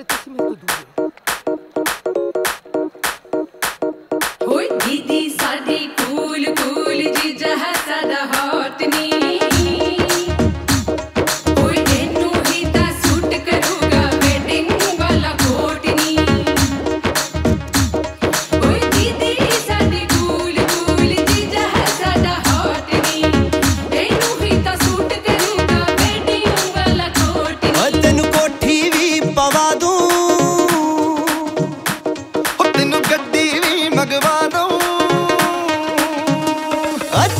ਤੇ ਤੁਸੀਂ ਮੈਨੂੰ ਦੂਰ ਹੋਏ ਗੀਤੀ ਸਾਡੇ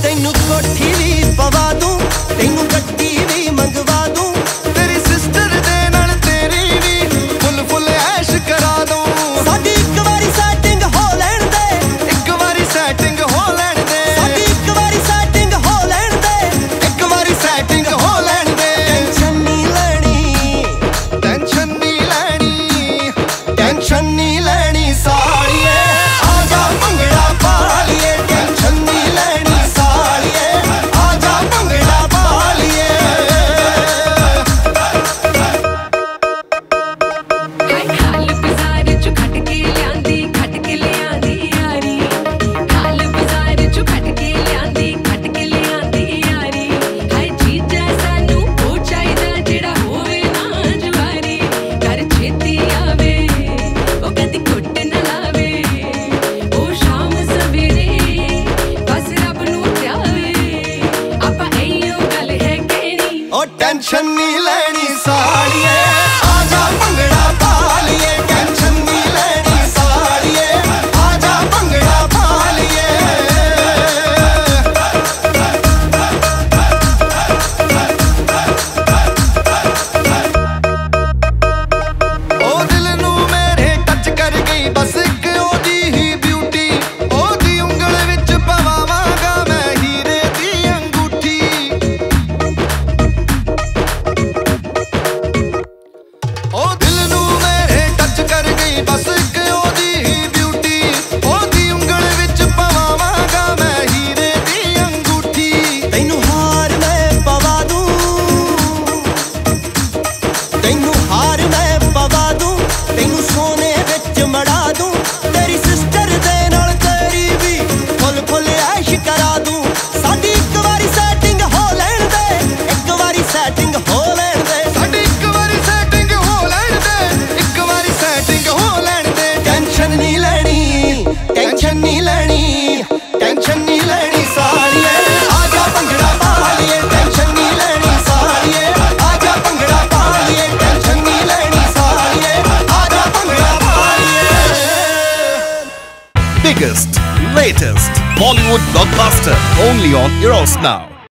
ਤੈਨੂੰ ਕੋਠੀ टेंशन नहीं लैनी साड़िए आजा मंगड़ा biggest, latest Bollywood blockbuster only on Eros Now.